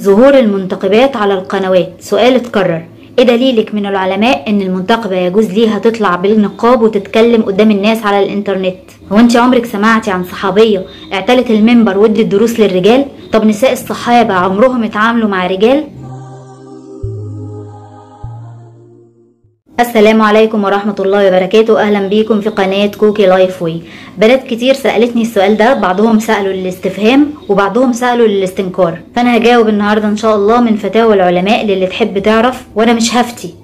ظهور المنتقبات على القنوات. سؤال اتكرر. إيه دليلك من العلماء إن المنتقبة يجوز ليها تطلع بالنقاب وتتكلم قدام الناس على الإنترنت؟ هو أنت عمرك سمعتي عن صحابية اعتلت المنبر وادت دروس للرجال؟ طب نساء الصحابة عمرهم اتعاملوا مع رجال؟ السلام عليكم ورحمة الله وبركاته. أهلا بيكم في قناة كوكي لايف way. بنات كتير سألتني السؤال ده بعضهم سألوا للاستفهام وبعضهم سألوا للاستنكار فأنا هجاوب النهاردة إن شاء الله من فتاوى العلماء للي تحب تعرف وأنا مش هفتي.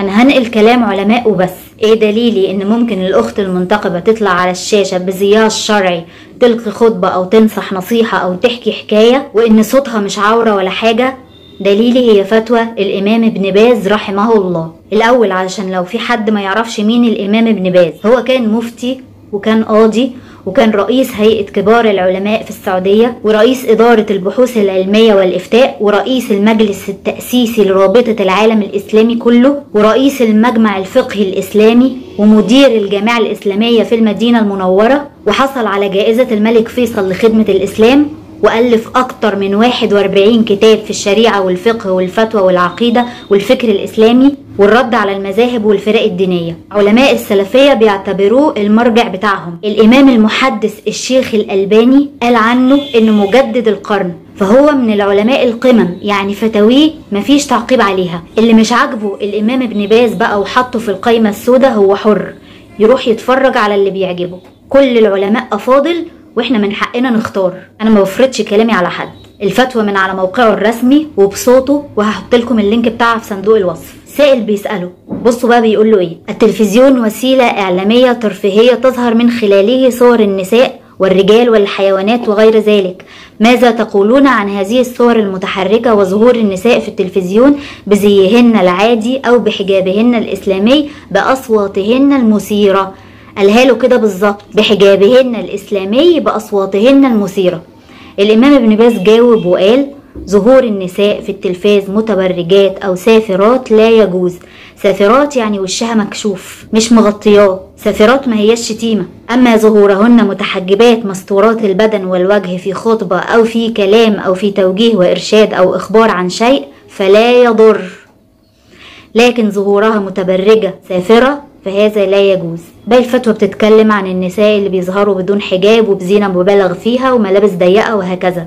أنا هنقل كلام علماء وبس. إيه دليلي إن ممكن الأخت المنتقبة تطلع على الشاشة بزيها الشرعي تلقي خطبة أو تنصح نصيحة أو تحكي حكاية وإن صوتها مش عورة ولا حاجة؟ دليلي هي فتوى الإمام ابن باز رحمه الله. الأول علشان لو في حد ما يعرفش مين الإمام ابن باز. هو كان مفتي وكان قاضي وكان رئيس هيئة كبار العلماء في السعودية ورئيس إدارة البحوث العلمية والإفتاء ورئيس المجلس التأسيسي لرابطة العالم الإسلامي كله ورئيس المجمع الفقهي الإسلامي ومدير الجامعة الإسلامية في المدينة المنورة وحصل على جائزة الملك فيصل لخدمة الإسلام وألف أكتر من 41 كتاب في الشريعة والفقه والفتوى والعقيدة والفكر الإسلامي. والرد على المذاهب والفرق الدينية. علماء السلفية بيعتبروه المرجع بتاعهم. الإمام المحدث الشيخ الألباني قال عنه إنه مجدد القرن فهو من العلماء القمم يعني فتاويه مفيش تعقيب عليها. اللي مش عاجبه الإمام ابن باز بقى وحطه في القايمة السوداء هو حر. يروح يتفرج على اللي بيعجبه. كل العلماء أفاضل وإحنا من حقنا نختار. أنا ما بفرضش كلامي على حد. الفتوى من على موقعه الرسمي وبصوته وهحط لكم اللينك بتاعها في صندوق الوصف. سائل بيسأله بصوا بقى بيقول له إيه؟ التلفزيون وسيلة إعلامية ترفيهية تظهر من خلاله صور النساء والرجال والحيوانات وغير ذلك. ماذا تقولون عن هذه الصور المتحركة وظهور النساء في التلفزيون بزيهن العادي أو بحجابهن الإسلامي بأصواتهن المثيرة؟ قالها له كده بالظبط بحجابهن الإسلامي بأصواتهن المثيرة. الإمام ابن باز جاوب وقال ظهور النساء في التلفاز متبرجات أو سافرات لا يجوز. سافرات يعني وشها مكشوف مش مغطياه. سافرات ما هيش شتيمة. أما ظهورهن متحجبات مستورات البدن والوجه في خطبة أو في كلام أو في توجيه وإرشاد أو إخبار عن شيء فلا يضر. لكن ظهورها متبرجة سافرة فهذا لا يجوز. باقي الفتوى بتتكلم عن النساء اللي بيظهروا بدون حجاب وبزينة مبالغ فيها وملابس ضيقة وهكذا.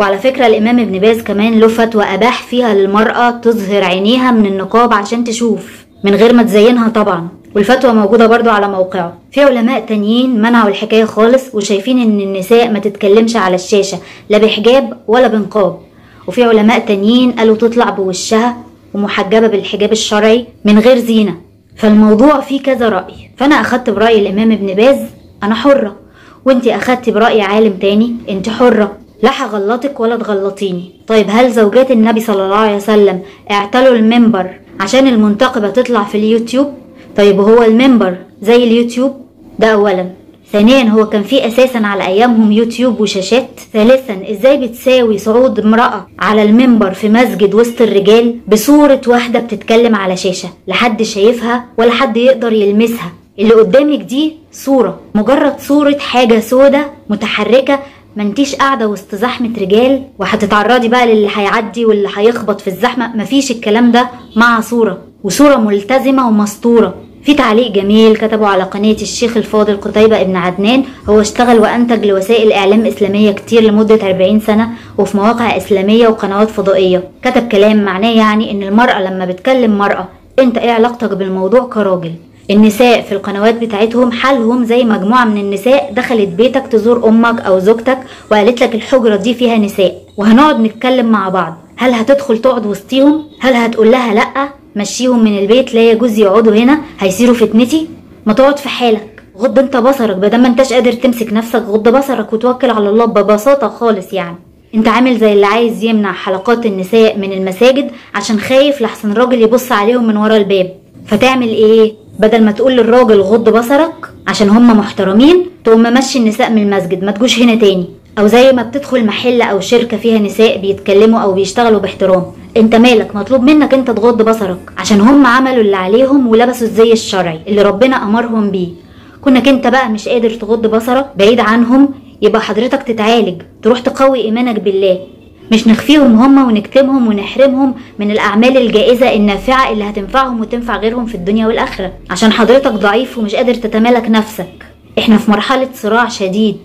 وعلى فكرة الإمام ابن باز كمان له فتوى أباح فيها للمرأة تظهر عينيها من النقاب عشان تشوف من غير ما تزينها طبعا. والفتوى موجودة برضو على موقعه. في علماء تانيين منعوا الحكاية خالص وشايفين إن النساء ما تتكلمش على الشاشة لا بحجاب ولا بنقاب. وفي علماء تانيين قالوا تطلع بوشها ومحجبة بالحجاب الشرعي من غير زينة. فالموضوع فيه كذا رأي. فأنا أخدت برأي الإمام ابن باز أنا حرة. وأنتي أخدت برأي عالم تاني أنت حرة. لا هغلطك ولا تغلطيني. طيب هل زوجات النبي صلى الله عليه وسلم اعتلوا المنبر عشان المنتقبة تطلع في اليوتيوب؟ طيب هو المنبر زي اليوتيوب؟ ده أولا. ثانيا هو كان في أساسا على أيامهم يوتيوب وشاشات. ثالثا إزاي بتساوي صعود امرأة على المنبر في مسجد وسط الرجال بصورة واحدة بتتكلم على شاشة؟ لحد شايفها ولا حد يقدر يلمسها. اللي قدامك دي صورة مجرد صورة حاجة سودة متحركة ما انتيش قاعدة وسط زحمة رجال؟ وهتتعرضي بقى للي هيعدي واللي هيخبط في الزحمة؟ مفيش الكلام ده مع صورة وصورة ملتزمة ومسطورة. في تعليق جميل كتبه على قناة الشيخ الفاضل قتيبة ابن عدنان. هو اشتغل وأنتج لوسائل إعلام إسلامية كتير لمدة 40 سنة وفي مواقع إسلامية وقنوات فضائية. كتب كلام معناه يعني إن المرأة لما بتكلم مرأة أنت إيه علاقتك بالموضوع كراجل؟ النساء في القنوات بتاعتهم حالهم زي مجموعة من النساء دخلت بيتك تزور أمك أو زوجتك وقالت لك الحجرة دي فيها نساء. وهنقعد نتكلم مع بعض. هل هتدخل تقعد وسطيهم؟ هل هتقول لها لأ؟ مشيهم من البيت لا يجوز يقعدوا هنا؟ هيصيروا فتنتي؟ ما تقعد في حالك. غض انت بصرك بدل ما انتش قادر تمسك نفسك غض بصرك وتوكل على الله ببساطة خالص يعني. انت عامل زي اللي عايز يمنع حلقات النساء من المساجد عشان خايف لحسن راجل يبص عليهم من ورا الباب. فتعمل إيه؟ بدل ما تقول للراجل غض بصرك عشان هم محترمين تقوم ممشي النساء من المسجد ما تجوش هنا تاني. أو زي ما بتدخل محل أو شركة فيها نساء بيتكلموا أو بيشتغلوا باحترام. أنت مالك؟ مطلوب منك أنت تغض بصرك. عشان هم عملوا اللي عليهم ولبسوا الزي الشرعي اللي ربنا أمرهم بيه. كونك أنت بقى مش قادر تغض بصرك بعيد عنهم يبقى حضرتك تتعالج تروح تقوي إيمانك بالله. مش نخفيهم هما ونكتمهم ونحرمهم من الأعمال الجائزة النافعة اللي هتنفعهم وتنفع غيرهم في الدنيا والآخرة. عشان حضرتك ضعيف ومش قادر تتمالك نفسك. إحنا في مرحلة صراع شديد.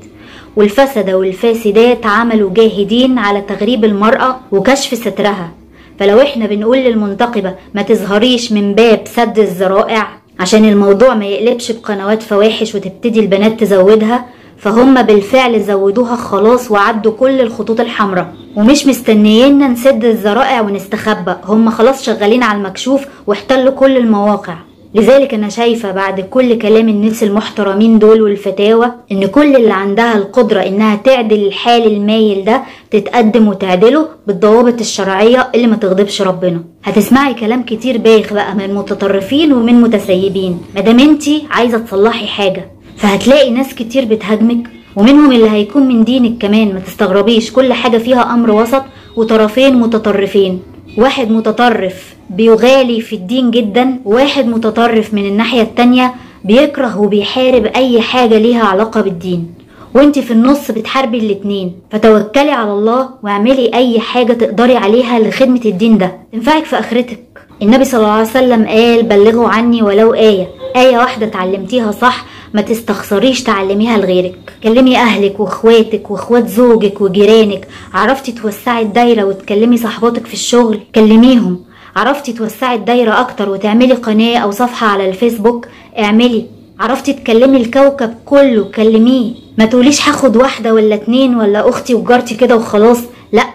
والفسدة والفاسدات عملوا جاهدين على تغريب المرأة وكشف سترها. فلو إحنا بنقول للمنتقبة ما تظهريش من باب سد الذرائع عشان الموضوع ما يقلبش بقنوات فواحش وتبتدي البنات تزودها فهم بالفعل زودوها خلاص وعدوا كل الخطوط الحمراء. ومش مستنيينا نسد الذرائع ونستخبى. هم خلاص شغالين على المكشوف واحتلوا كل المواقع. لذلك أنا شايفة بعد كل كلام الناس المحترمين دول والفتاوى إن كل اللي عندها القدرة إنها تعدل الحال المايل ده تتقدم وتعدله بالضوابط الشرعية اللي ما تغضبش ربنا. هتسمعي كلام كتير بايخ بقى من متطرفين ومن متسيبين. مادام انتي عايزة تصلحي حاجة فهتلاقي ناس كتير بتهاجمك ومنهم اللي هيكون من دينك كمان ما تستغربيش كل حاجة فيها أمر وسط وطرفين متطرفين. واحد متطرف بيغالي في الدين جدا وواحد متطرف من الناحية التانية بيكره وبيحارب أي حاجة ليها علاقة بالدين. وانت في النص بتحاربي الاتنين. فتوكلي على الله واعملي أي حاجة تقدري عليها لخدمة الدين ده. تنفعك في آخرتك. النبي صلى الله عليه وسلم قال بلغوا عني ولو آية. آية واحدة اتعلمتيها صح ما تستخسريش تعلميها لغيرك. كلمي أهلك وإخواتك وإخوات زوجك وجيرانك. عرفتي توسعي الدايرة وتكلمي صحباتك في الشغل؟ كلميهم. عرفتي توسعي الدايرة أكتر وتعملي قناة أو صفحة على الفيسبوك؟ اعملي. عرفتي تكلمي الكوكب كله؟ كلميه. ما تقوليش هاخد واحدة ولا اتنين ولا أختي وجارتي كده وخلاص. لأ.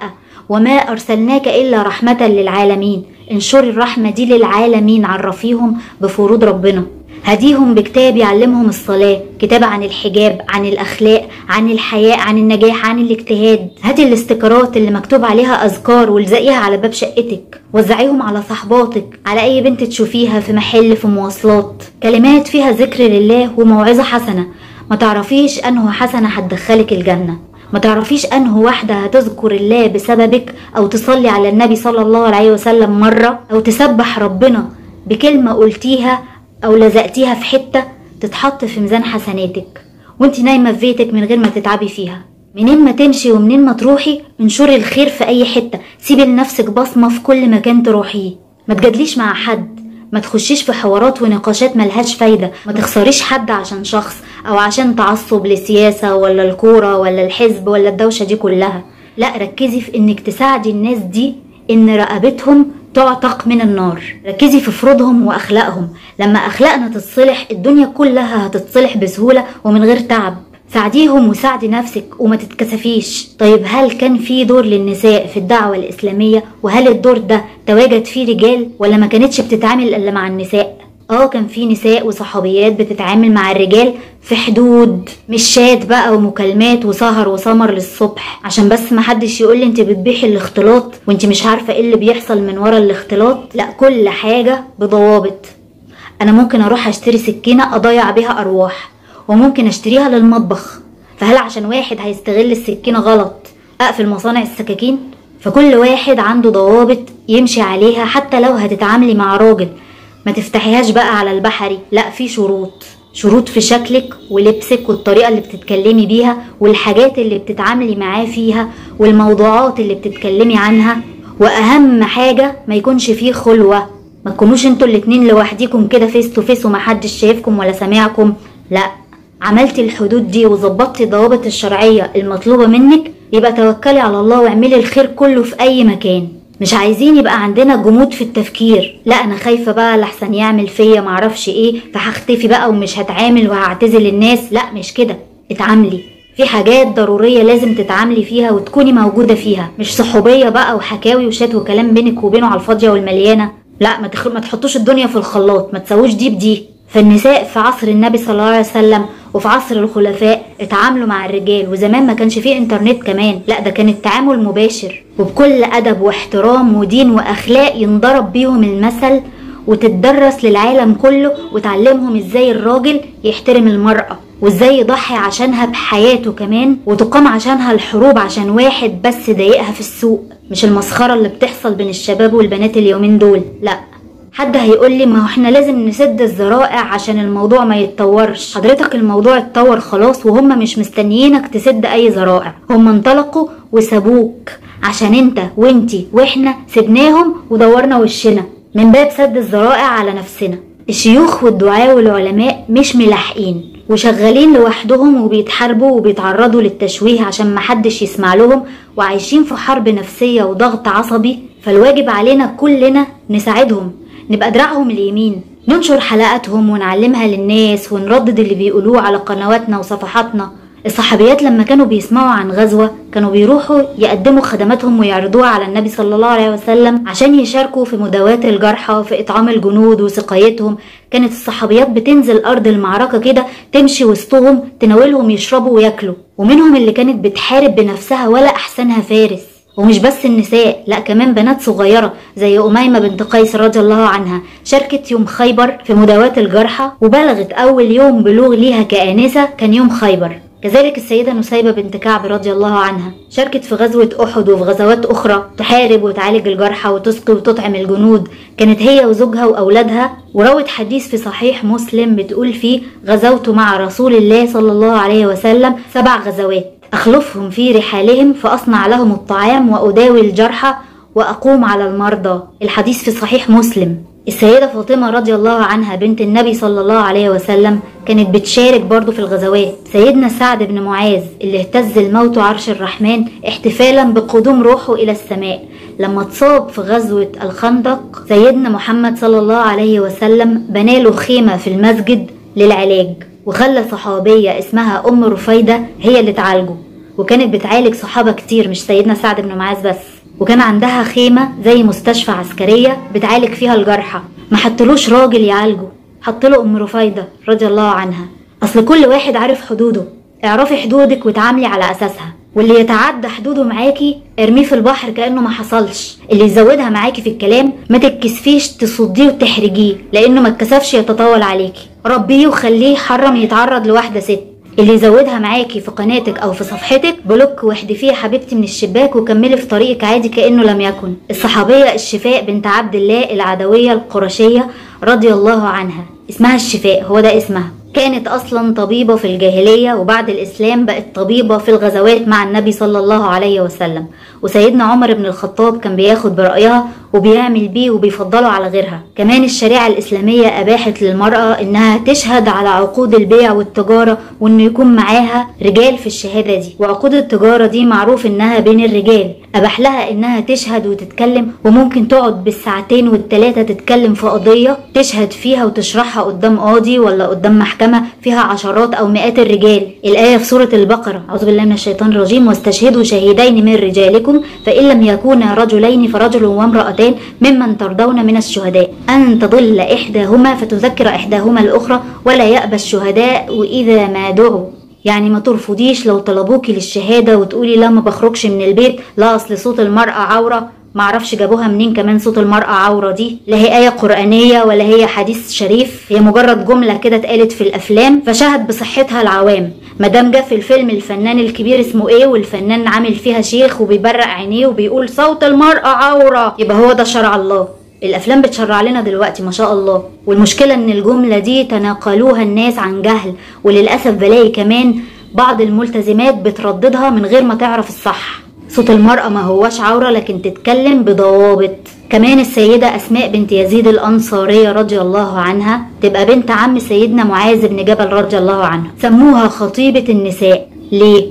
وما أرسلناك إلا رحمة للعالمين. انشري الرحمة دي للعالمين. عرفيهم بفروض ربنا. هديهم بكتاب يعلمهم الصلاة كتاب عن الحجاب عن الأخلاق عن الحياء عن النجاح عن الاجتهاد. هاتي الاستيكرات اللي مكتوب عليها أذكار والزقيها على باب شقتك. وزعيهم على صحباتك على أي بنت تشوفيها في محل في مواصلات. كلمات فيها ذكر لله وموعظة حسنة. ما تعرفيش أنه حسنة هتدخلك الجنة. ما تعرفيش أنه واحدة هتذكر الله بسببك أو تصلي على النبي صلى الله عليه وسلم مرة أو تسبح ربنا بكلمة قلتيها أو لزقتيها في حتة تتحط في ميزان حسناتك وأنت نايمة في بيتك من غير ما تتعبي فيها. منين ما تمشي ومنين ما تروحي انشري الخير في أي حتة. سيبي لنفسك بصمة في كل مكان تروحيه. ما تجادليش مع حد. ما تخشيش في حوارات ونقاشات ملهاش فايدة. ما تخسريش حد عشان شخص أو عشان تعصب لسياسة ولا الكورة ولا الحزب ولا الدوشة دي كلها. لا ركزي في إنك تساعدي الناس دي إن رقبتهم تعتق من النار. ركزي في فروضهم وأخلاقهم. لما أخلاقنا تتصلح الدنيا كلها هتتصلح بسهولة ومن غير تعب. ساعديهم وساعدي نفسك وما تتكسفيش. طيب هل كان في دور للنساء في الدعوة الإسلامية؟ وهل الدور ده تواجد فيه رجال ولا ما كانتش بتتعامل إلا مع النساء؟ آه كان في نساء وصحابيات بتتعامل مع الرجال في حدود مش شات بقى ومكالمات وسهر وسمر للصبح. عشان بس ما حدش يقول لي انت بتبيحي الاختلاط وانت مش عارفة إيه اللي بيحصل من ورا الاختلاط لا كل حاجة بضوابط. أنا ممكن أروح أشتري سكينة أضيع بيها أرواح وممكن أشتريها للمطبخ. فهل عشان واحد هيستغل السكينة غلط أقفل مصانع السكاكين؟ فكل واحد عنده ضوابط يمشي عليها حتى لو هتتعاملي مع راجل. ما تفتحيهاش بقى على البحري. لا في شروط. شروط في شكلك ولبسك والطريقة اللي بتتكلمي بيها والحاجات اللي بتتعاملي معاه فيها والموضوعات اللي بتتكلمي عنها. وأهم حاجة ما يكونش فيه خلوة. ما تكونوش أنتوا الاتنين لوحديكم كده face to face ومحدش شايفكم ولا سامعكم. لا عملتي الحدود دي وظبطتي الضوابط الشرعية المطلوبة منك. يبقى توكلي على الله واعملي الخير كله في أي مكان. مش عايزين يبقى عندنا جمود في التفكير. لا أنا خايفة بقى لحسن يعمل فيا معرفش إيه فهختفي بقى ومش هتعامل وهعتزل الناس. لا مش كده. اتعاملي. في حاجات ضرورية لازم تتعاملي فيها وتكوني موجودة فيها. مش صحوبية بقى وحكاوي وشات وكلام بينك وبينه على الفاضية والمليانة. لا ما, تخ... ما تحطوش الدنيا في الخلاط. ما تسووش دي بدي. فالنساء في عصر النبي صلى الله عليه وسلم وفي عصر الخلفاء اتعاملوا مع الرجال وزمان ما كانش فيه انترنت كمان لا ده كان التعامل مباشر. وبكل أدب واحترام ودين وأخلاق ينضرب بيهم المثل وتتدرس للعالم كله وتعلمهم إزاي الراجل يحترم المرأة وإزاي يضحي عشانها بحياته كمان وتقام عشانها الحروب عشان واحد بس ضايقها في السوق. مش المسخرة اللي بتحصل بين الشباب والبنات اليومين دول لا. حد هيقول لي ما إحنا لازم نسد الذرائع عشان الموضوع ما يتطورش. حضرتك الموضوع اتطور خلاص وهم مش مستنيينك تسد أي ذرائع. هم انطلقوا وسابوك عشان انت وانتي وإحنا سبناهم ودورنا وشنا من باب سد الذرائع على نفسنا. الشيوخ والدعاة والعلماء مش ملاحقين وشغالين لوحدهم وبيتحاربوا وبيتعرضوا للتشويه عشان محدش يسمع لهم وعايشين في حرب نفسية وضغط عصبي. فالواجب علينا كلنا نساعدهم. نبقى دراعهم اليمين ننشر حلقاتهم ونعلمها للناس ونردد اللي بيقولوه على قنواتنا وصفحاتنا. الصحابيات لما كانوا بيسمعوا عن غزوة كانوا بيروحوا يقدموا خدماتهم ويعرضوها على النبي صلى الله عليه وسلم عشان يشاركوا في مداواة الجرحى وفي إطعام الجنود وسقايتهم. كانت الصحابيات بتنزل أرض المعركة كده تمشي وسطهم تناولهم يشربوا وياكلوا ومنهم اللي كانت بتحارب بنفسها ولا أحسنها فارس. ومش بس النساء لا كمان بنات صغيرة زي أميمة بنت قيس رضي الله عنها. شاركت يوم خيبر في مداواة الجرحى وبلغت أول يوم بلوغ ليها كآنسة كان يوم خيبر. كذلك السيدة نسيبة بنت كعب رضي الله عنها شاركت في غزوة أحد وفي غزوات أخرى تحارب وتعالج الجرحى وتسقي وتطعم الجنود. كانت هي وزوجها وأولادها وروت حديث في صحيح مسلم بتقول فيه غزوت مع رسول الله صلى الله عليه وسلم سبع غزوات. أخلفهم في رحالهم فأصنع لهم الطعام وأداوي الجرحى وأقوم على المرضى. الحديث في صحيح مسلم. السيدة فاطمة رضي الله عنها بنت النبي صلى الله عليه وسلم كانت بتشارك برضه في الغزوات. سيدنا سعد بن معاذ اللي اهتز الموت عرش الرحمن احتفالا بقدوم روحه إلى السماء. لما اتصاب في غزوة الخندق سيدنا محمد صلى الله عليه وسلم بناله خيمة في المسجد للعلاج. وخلى صحابية اسمها أم رفيدة هي اللي تعالجه. وكانت بتعالج صحابة كتير مش سيدنا سعد بن معاذ بس. وكان عندها خيمة زي مستشفى عسكرية بتعالج فيها الجرحى. ما حطلوش راجل يعالجه. حطله أم رفيدة رضي الله عنها. أصل كل واحد عارف حدوده. اعرفي حدودك وتعاملي على أساسها. واللي يتعدى حدوده معاكي ارميه في البحر كأنه ما حصلش. اللي يزودها معاكي في الكلام ما تتكسفيش تصديه وتحرجيه لأنه ما اتكسفش يتطاول عليكي. ربيه وخليه حرم يتعرض لواحدة ست. اللي يزودها معاكي في قناتك أو في صفحتك بلوك واحدفيه يا حبيبتي من الشباك وكملي في طريقك عادي كأنه لم يكن. الصحابية الشفاء بنت عبد الله العدوية القرشية رضي الله عنها. اسمها الشفاء هو ده اسمها. كانت أصلا طبيبة في الجاهلية وبعد الإسلام بقت طبيبة في الغزوات مع النبي صلى الله عليه وسلم. وسيدنا عمر بن الخطاب كان بياخد برأيها وبيعمل بيه وبيفضله على غيرها. كمان الشريعة الإسلامية أباحت للمرأة إنها تشهد على عقود البيع والتجارة وإنه يكون معاها رجال في الشهادة دي. وعقود التجارة دي معروف إنها بين الرجال. أباح لها إنها تشهد وتتكلم وممكن تقعد بالساعتين والتلاتة تتكلم في قضية تشهد فيها وتشرحها قدام قاضي ولا قدام محكمة فيها عشرات أو مئات الرجال. الآية في سورة البقرة. أعوذ بالله من الشيطان الرجيم. واستشهدوا شهيدين من رجالكم فإن لم يكونا رجلين فرجل وامراتان ممن ترضون من الشهداء. أن تضل إحداهما فتذكر إحداهما الأخرى ولا يأبى الشهداء واذا ما دعوا. يعني ما ترفضيش لو طلبوكي للشهادة وتقولي لا ما بخرجش من البيت لا أصل صوت المرأة عورة. معرفش جابوها منين كمان صوت المرأة عورة دي. لا هي آية قرآنية ولا هي حديث شريف. هي مجرد جملة كده اتقالت في الأفلام فشهد بصحتها العوام. مادام جه في الفيلم الفنان الكبير اسمه إيه والفنان عامل فيها شيخ وبيبرق عينيه وبيقول صوت المرأة عورة. يبقى هو ده شرع الله. الأفلام بتشرع لنا دلوقتي ما شاء الله. والمشكلة إن الجملة دي تناقلوها الناس عن جهل. وللأسف بلاقي كمان بعض الملتزمات بترددها من غير ما تعرف الصح. صوت المرأة ما هوش عورة لكن تتكلم بضوابط. كمان السيدة أسماء بنت يزيد الأنصارية رضي الله عنها تبقى بنت عم سيدنا معاذ بن جبل رضي الله عنه. سموها خطيبة النساء. ليه؟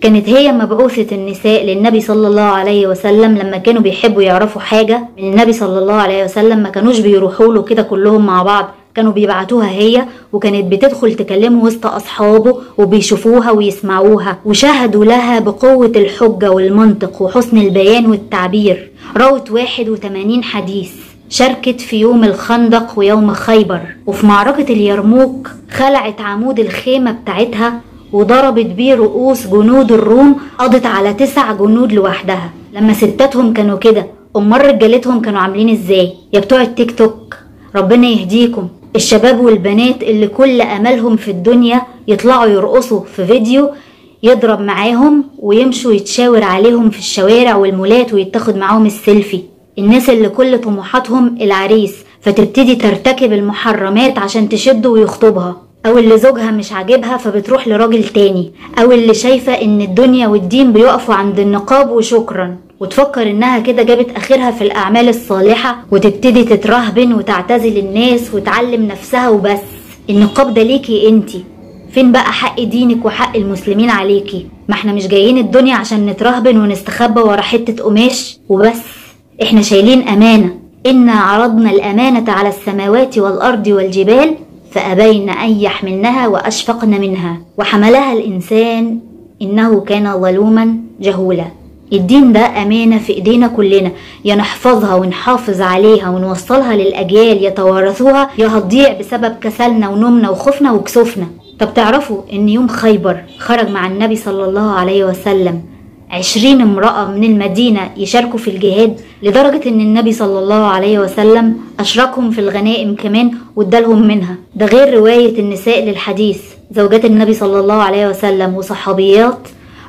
كانت هي مبعوثة النساء للنبي صلى الله عليه وسلم لما كانوا بيحبوا يعرفوا حاجة. من النبي صلى الله عليه وسلم ما كانوش بيروحوا له كده كلهم مع بعض. كانوا بيبعتوها هي وكانت بتدخل تكلمه وسط أصحابه وبيشوفوها ويسمعوها وشاهدوا لها بقوة الحجة والمنطق وحسن البيان والتعبير. روت 81 حديث. شاركت في يوم الخندق ويوم خيبر وفي معركة اليرموك خلعت عمود الخيمة بتاعتها وضربت بيه رؤوس جنود الروم قضت على تسع جنود لوحدها. لما ستاتهم كانوا كده أمال رجالتهم كانوا عاملين إزاي؟ يا بتوع التيك توك ربنا يهديكم. الشباب والبنات اللي كل أملهم في الدنيا يطلعوا يرقصوا في فيديو يضرب معاهم ويمشوا يتشاور عليهم في الشوارع والمولات ويتاخد معاهم السيلفي. الناس اللي كل طموحاتهم العريس فتبتدي ترتكب المحرمات عشان تشده ويخطبها. أو اللي زوجها مش عاجبها فبتروح لراجل تاني. أو اللي شايفة إن الدنيا والدين بيقفوا عند النقاب وشكرا. وتفكر إنها كده جابت آخرها في الأعمال الصالحة وتبتدي تترهبن وتعتزل الناس وتعلم نفسها وبس. النقاب ده ليكي أنتي. فين بقى حق دينك وحق المسلمين عليكي؟ ما إحنا مش جايين الدنيا عشان نترهبن ونستخبى ورا حتة قماش وبس. إحنا شايلين أمانة. انا عرضنا الأمانة على السماوات والأرض والجبال فأبين أن يحملنها وأشفقن منها. وحملها الإنسان إنه كان ظلوما جهولا. الدين ده أمانة في إيدينا كلنا يا نحفظها ونحافظ عليها ونوصلها للأجيال يتوارثوها يا هتضيع بسبب كسلنا ونومنا وخوفنا وكسوفنا. طب تعرفوا إن يوم خيبر خرج مع النبي صلى الله عليه وسلم عشرين امرأة من المدينة يشاركوا في الجهاد لدرجة إن النبي صلى الله عليه وسلم أشركهم في الغنائم كمان وادالهم منها. ده غير رواية النساء للحديث زوجات النبي صلى الله عليه وسلم وصحابيات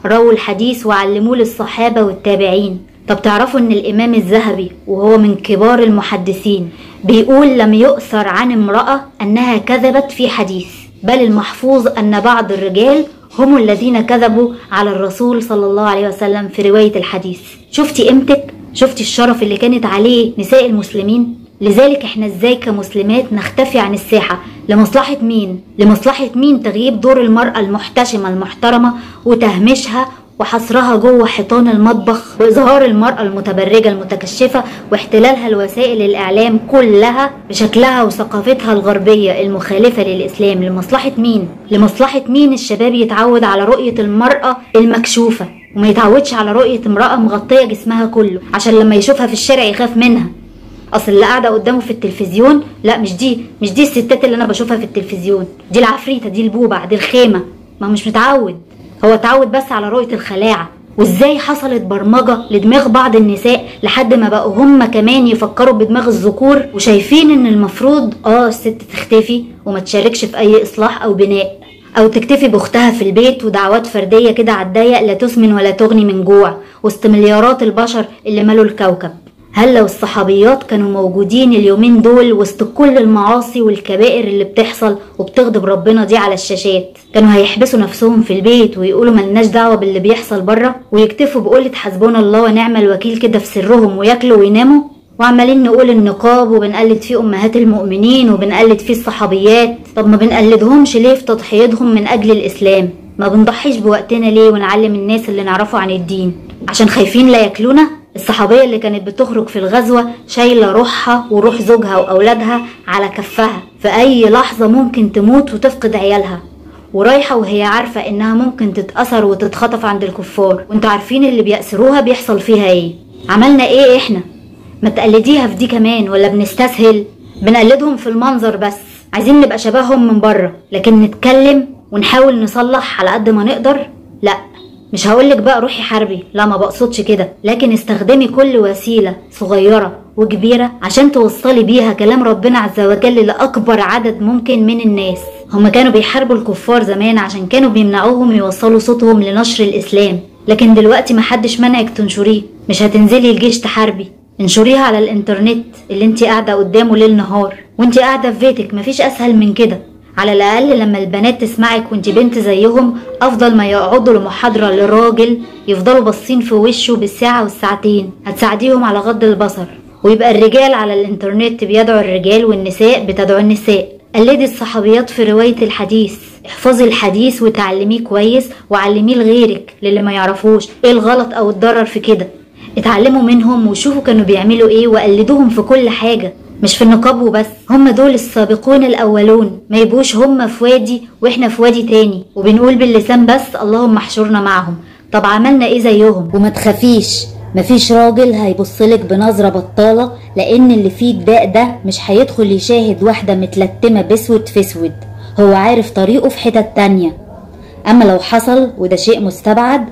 رووا الحديث وعلموه للصحابة والتابعين. طب تعرفوا إن الإمام الذهبي وهو من كبار المحدثين بيقول لم يؤثر عن امرأة أنها كذبت في حديث بل المحفوظ أن بعض الرجال هم الذين كذبوا على الرسول صلى الله عليه وسلم في رواية الحديث. شفتي قيمتك شفتي الشرف اللي كانت عليه نساء المسلمين؟ لذلك إحنا إزاي كمسلمات نختفي عن الساحة؟ لمصلحة مين؟ لمصلحة مين تغييب دور المرأة المحتشمة المحترمة وتهميشها وحصرها جوه حيطان المطبخ وإظهار المرأة المتبرجة المتكشفة واحتلالها لوسائل الإعلام كلها بشكلها وثقافتها الغربية المخالفة للإسلام؟ لمصلحة مين؟ لمصلحة مين الشباب يتعود على رؤية المرأة المكشوفة وما يتعودش على رؤية امرأة مغطية جسمها كله عشان لما يشوفها في الشارع يخاف منها؟ أصل اللي قاعدة قدامه في التلفزيون لا مش دي مش دي الستات اللي أنا بشوفها في التلفزيون. دي العفريتة دي البوبع دي الخيمة. ما مش متعود. هو اتعود بس على رؤية الخلاعة. وإزاي حصلت برمجة لدماغ بعض النساء لحد ما بقوا هم كمان يفكروا بدماغ الذكور؟ وشايفين إن المفروض آه الست تختفي وما تشاركش في أي إصلاح أو بناء. أو تكتفي بأختها في البيت ودعوات فردية كده على الضيق لا تسمن ولا تغني من جوع. وسط مليارات البشر اللي ملوا الكوكب. هل لو الصحابيات كانوا موجودين اليومين دول وسط كل المعاصي والكبائر اللي بتحصل وبتغضب ربنا دي على الشاشات كانوا هيحبسوا نفسهم في البيت ويقولوا ملناش دعوة باللي بيحصل بره؟ ويكتفوا بقولة حسبنا الله ونعم الوكيل كده في سرهم وياكلوا ويناموا؟ وعمالين نقول النقاب وبنقلد فيه أمهات المؤمنين وبنقلد فيه الصحابيات. طب ما بنقلدهمش ليه في تضحيتهم من أجل الإسلام؟ ما بنضحيش بوقتنا ليه ونعلم الناس اللي نعرفه عن الدين؟ عشان خايفين لا ياكلونا؟ الصحابية اللي كانت بتخرج في الغزوة شايلة روحها وروح زوجها وأولادها على كفها. في أي لحظة ممكن تموت وتفقد عيالها. ورايحة وهي عارفة إنها ممكن تتأثر وتتخطف عند الكفار. وأنتوا عارفين اللي بيأسروها بيحصل فيها إيه؟ عملنا إيه إحنا؟ ما تقلديها في دي كمان ولا بنستسهل؟ بنقلدهم في المنظر بس. عايزين نبقى شبههم من بره. لكن نتكلم ونحاول نصلح على قد ما نقدر؟ لا. مش هقولك بقى روحي حربي لا ما بقصدش كده. لكن استخدمي كل وسيلة صغيرة وكبيرة عشان توصلي بيها كلام ربنا عز وجل لأكبر عدد ممكن من الناس. هما كانوا بيحاربوا الكفار زمان عشان كانوا بيمنعوهم يوصلوا صوتهم لنشر الإسلام. لكن دلوقتي محدش منعك تنشريه. مش هتنزلي الجيش تحاربي. انشريها على الإنترنت اللي انت قاعدة قدامه ليل نهار. وانت قاعدة في بيتك. مفيش أسهل من كده. على الأقل لما البنات تسمعك وانت بنت زيهم أفضل ما يقعدوا لمحاضرة لراجل يفضلوا باصين في وشه بالساعة والساعتين هتساعديهم على غض البصر. ويبقى الرجال على الإنترنت بيدعوا الرجال والنساء بتدعو النساء. قلدي الصحابيات في رواية الحديث. احفظي الحديث وتعلميه كويس وعلميه لغيرك للي ما يعرفوش إيه الغلط أو الضرر في كده. اتعلموا منهم وشوفوا كانوا بيعملوا إيه وقلدوهم في كل حاجة. مش في النقاب وبس. هم دول السابقون الأولون. ما يبقوش هم في وادي وإحنا في وادي تاني. وبنقول باللسان بس اللهم احشرنا معهم. طب عملنا إيه زيهم؟ وما تخافيش. مفيش راجل هيبصلك بنظرة بطالة لأن اللي فيه الداء ده مش هيدخل يشاهد واحدة متلتمة بسود في أسود. هو عارف طريقه في حتت تانية. أما لو حصل وده شيء مستبعد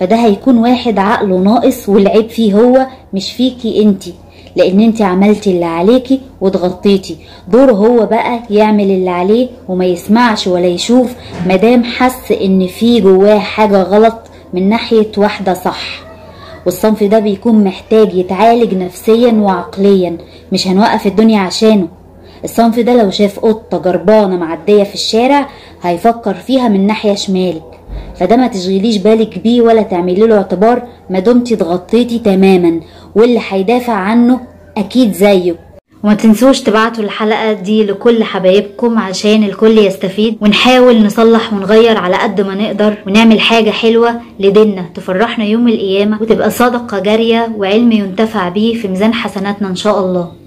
فده هيكون واحد عقله ناقص والعيب فيه هو مش فيكي أنتي. لأن انت عملتي اللي عليكي واتغطيتي دوره هو بقى يعمل اللي عليه وما يسمعش ولا يشوف مادام حس ان في جواه حاجة غلط من ناحية واحدة صح. والصنف ده بيكون محتاج يتعالج نفسيا وعقليا مش هنوقف الدنيا عشانه. الصنف ده لو شاف قطة جربانة معدية في الشارع هيفكر فيها من ناحية شمال. فده ما تشغليش بالك بيه ولا تعملي له اعتبار ما دمتي اتغطيتي تماما. واللي هيدافع عنه أكيد زيه. وما تنسوش تبعتوا الحلقة دي لكل حبايبكم عشان الكل يستفيد. ونحاول نصلح ونغير على قد ما نقدر ونعمل حاجة حلوة لديننا. تفرحنا يوم القيامة وتبقى صدقة جارية وعلم ينتفع بيه في ميزان حسناتنا إن شاء الله.